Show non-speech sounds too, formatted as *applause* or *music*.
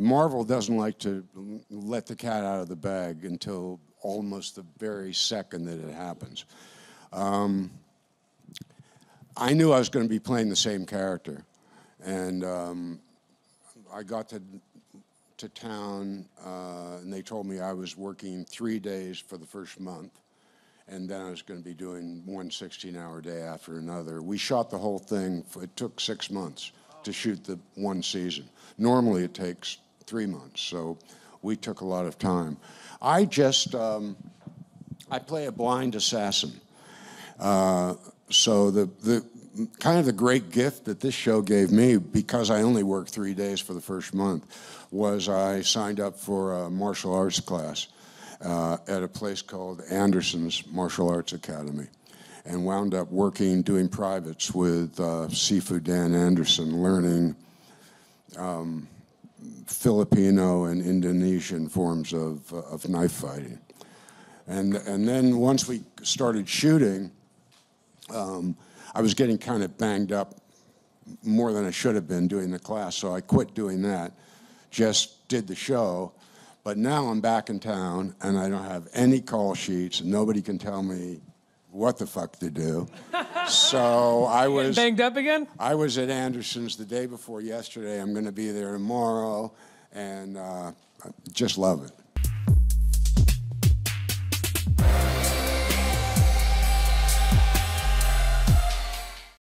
Marvel doesn't like to let the cat out of the bag until almost the very second that it happens. Um, I knew I was going to be playing the same character, and um, I got to to town, uh, and they told me I was working three days for the first month, and then I was going to be doing one 16-hour day after another. We shot the whole thing. f- It took six months to shoot the one season. Normally, it takes three months, so we took a lot of time. I just um, I play a blind assassin. Uh, so the the kind of the great gift that this show gave me, because I only worked three days for the first month, was I signed up for a martial arts class uh, at a place called Anderson's Martial Arts Academy, and wound up working doing privates with uh, Sifu Dan Anderson, learning um, Filipino and Indonesian forms of of knife fighting. And, and then once we started shooting, um, I was getting kind of banged up more than I should have been doing the class, so I quit doing that, just did the show. But now I'm back in town and I don't have any call sheets, and nobody can tell me what the fuck to do. *laughs* so I was Banged up again? I was at Anderson's the day before yesterday. I'm going to be there tomorrow, and uh, I just love it.